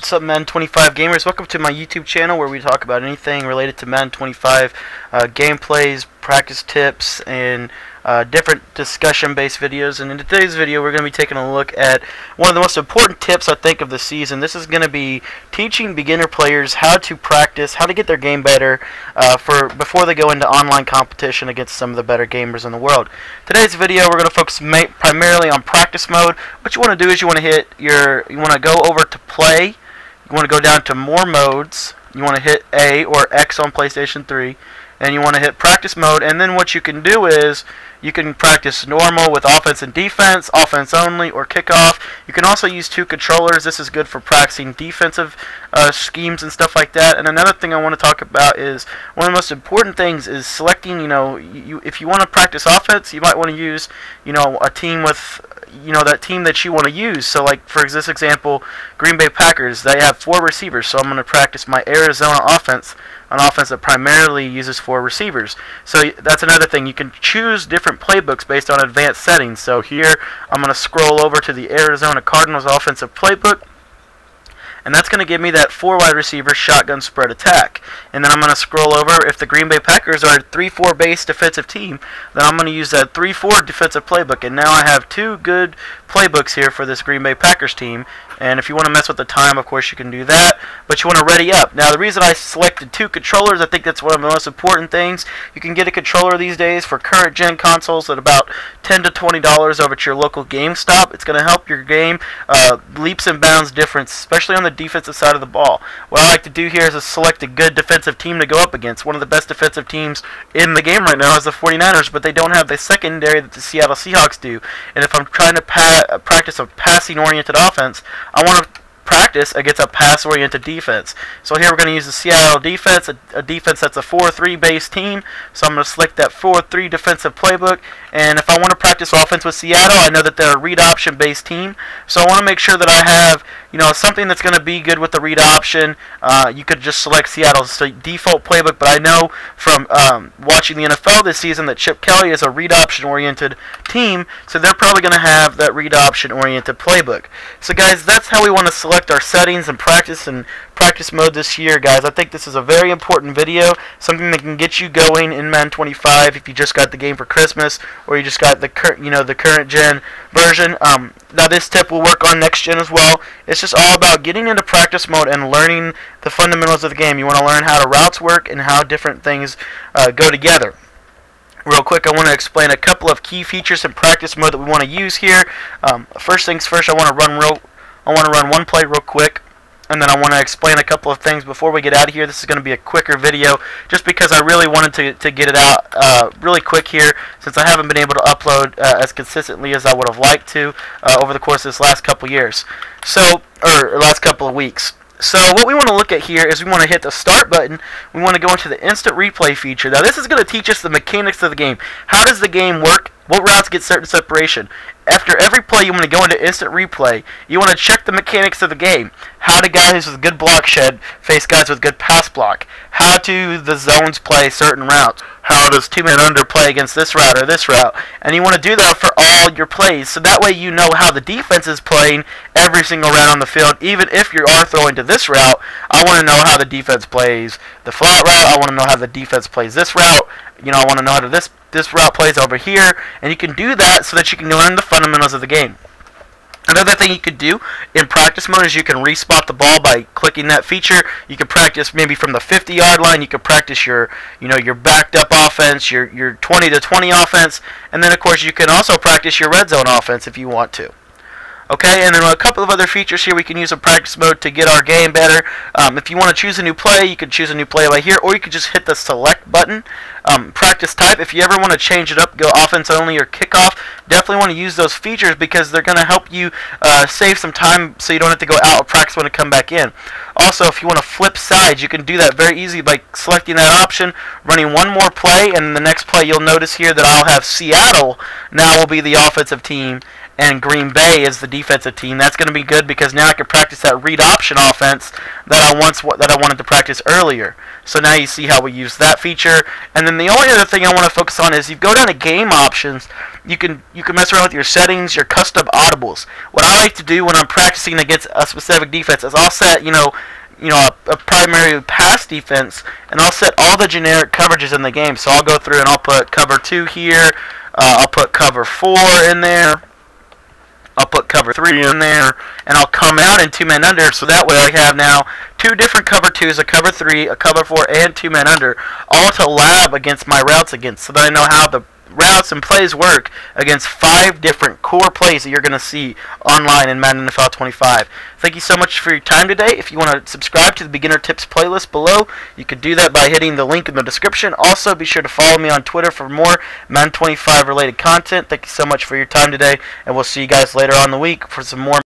What's up, Madden 25 gamers? Welcome to my YouTube channel where we talk about anything related to Madden 25 uh, gameplays, practice tips, and uh, different discussion-based videos. And in today's video, we're going to be taking a look at one of the most important tips I think of the season. This is going to be teaching beginner players how to practice, how to get their game better uh, for before they go into online competition against some of the better gamers in the world. Today's video, we're going to focus primarily on practice mode. What you want to do is you want to hit your, you want to go over to play you want to go down to more modes. You want to hit A or X on PlayStation 3 and you want to hit practice mode and then what you can do is you can practice normal with offense and defense, offense only, or kickoff. You can also use two controllers. This is good for practicing defensive uh, schemes and stuff like that. And another thing I want to talk about is one of the most important things is selecting. You know, you if you want to practice offense, you might want to use you know a team with you know that team that you want to use. So like for this example, Green Bay Packers, they have four receivers. So I'm going to practice my Arizona offense, an offense that primarily uses four receivers. So that's another thing. You can choose different playbooks based on advanced settings. So here I'm going to scroll over to the Arizona Cardinals offensive playbook and that's going to give me that four wide receiver shotgun spread attack. And then I'm going to scroll over. If the Green Bay Packers are a 3-4 base defensive team, then I'm going to use that 3-4 defensive playbook. And now I have two good playbooks here for this Green Bay Packers team. And if you want to mess with the time, of course, you can do that. But you want to ready up. Now, the reason I selected two controllers, I think that's one of the most important things. You can get a controller these days for current gen consoles at about 10 to $20 over at your local GameStop. It's going to help your game uh, leaps and bounds difference, especially on the defensive side of the ball. What I like to do here is select a good defensive team to go up against. One of the best defensive teams in the game right now is the 49ers, but they don't have the secondary that the Seattle Seahawks do. And if I'm trying to pa practice a passing-oriented offense, I want to practice against a pass-oriented defense. So here we're going to use the Seattle defense, a, a defense that's a 4-3 base team. So I'm going to select that 4-3 defensive playbook. And if I want to practice offense with Seattle, I know that they're a read option based team. So I want to make sure that I have you know something that's going to be good with the read option. Uh, you could just select Seattle's default playbook, but I know from um, watching the NFL this season that Chip Kelly is a read option oriented team, so they're probably going to have that read option oriented playbook. So guys, that's how we want to select our settings and practice and practice mode this year, guys. I think this is a very important video, something that can get you going in Madden 25 if you just got the game for Christmas or you just got the current, you know, the current gen version. Um, now this tip will work on next gen as well. It's just all about getting into practice mode and learning the fundamentals of the game. You want to learn how the routes work and how different things uh, go together. Real quick, I want to explain a couple of key features in practice mode that we want to use here. Um, first things first, I want to run real I want to run one play real quick and then I want to explain a couple of things before we get out of here. This is going to be a quicker video just because I really wanted to, to get it out uh, really quick here since I haven't been able to upload uh, as consistently as I would have liked to uh, over the course of this last couple years. So, or, last couple of weeks. So what we want to look at here is we want to hit the start button. We want to go into the instant replay feature. Now this is going to teach us the mechanics of the game. How does the game work? What routes get certain separation? After every play, you want to go into instant replay. You want to check the mechanics of the game. How do guys with good block shed face guys with good pass block? How do the zones play certain routes? How does two-man under play against this route or this route? And you want to do that for all your plays, so that way you know how the defense is playing every single round on the field. Even if you are throwing to this route, I want to know how the defense plays the flat route. I want to know how the defense plays this route. You know, I want to know how this this route plays over here, and you can do that so that you can learn the fundamentals of the game. Another thing you could do in practice mode is you can respot the ball by clicking that feature. You can practice maybe from the 50 yard line. You can practice your, you know, your backed up offense, your your 20 to 20 offense, and then of course you can also practice your red zone offense if you want to. Okay, and then a couple of other features here we can use a practice mode to get our game better. Um, if you want to choose a new play, you can choose a new play right here, or you could just hit the select button. Um, practice type, if you ever want to change it up, go offense only or kickoff, definitely want to use those features because they're going to help you uh, save some time so you don't have to go out of practice when to come back in. Also, if you want to flip sides, you can do that very easy by selecting that option, running one more play, and the next play you'll notice here that I'll have Seattle now will be the offensive team and Green Bay is the defensive team. That's going to be good because now I can practice that read option offense that I once that I wanted to practice earlier. So now you see how we use that feature. And then the only other thing I want to focus on is you go down to game options. You can you can mess around with your settings, your custom audibles. What I like to do when I'm practicing against a specific defense is I'll set you know you know a, a primary pass defense, and I'll set all the generic coverages in the game. So I'll go through and I'll put cover two here. Uh, I'll put cover four in there. Three in there, and I'll come out in two men under. So that way I have now two different cover twos, a cover three, a cover four, and two men under, all to lab against my routes against, so that I know how the routes and plays work against five different core plays that you're going to see online in Madden NFL 25. Thank you so much for your time today. If you want to subscribe to the Beginner Tips playlist below, you can do that by hitting the link in the description. Also, be sure to follow me on Twitter for more Madden 25 related content. Thank you so much for your time today, and we'll see you guys later on the week for some more